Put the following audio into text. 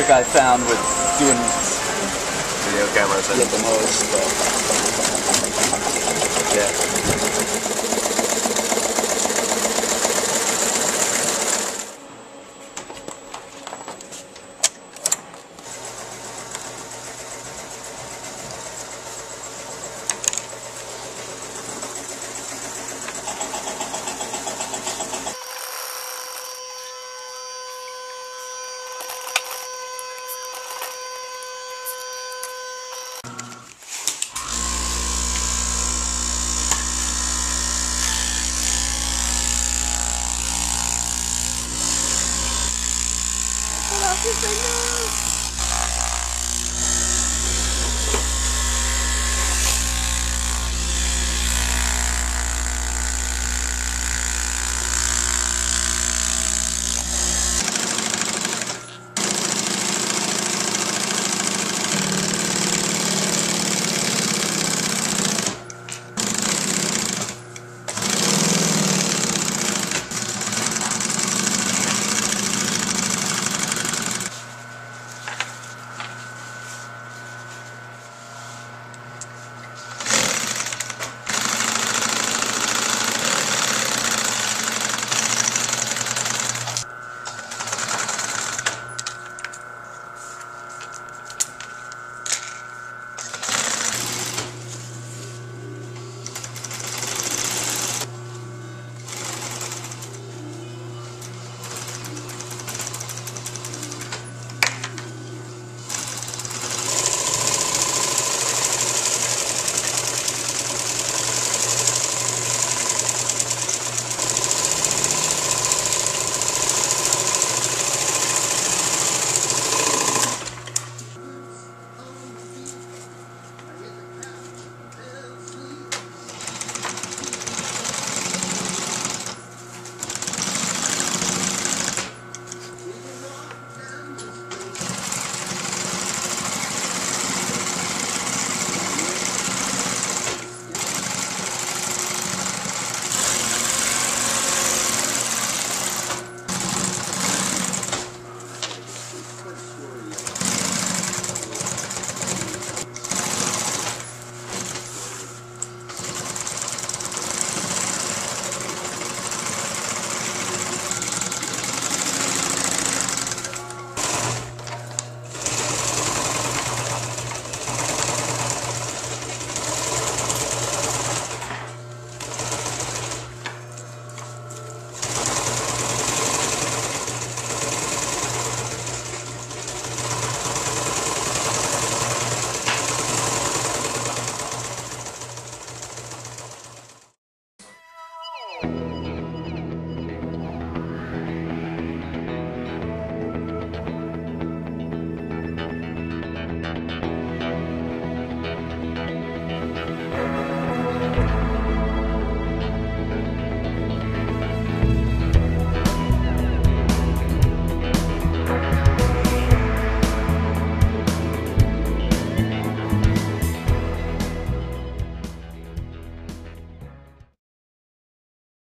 trick I found with doing Video cameras. get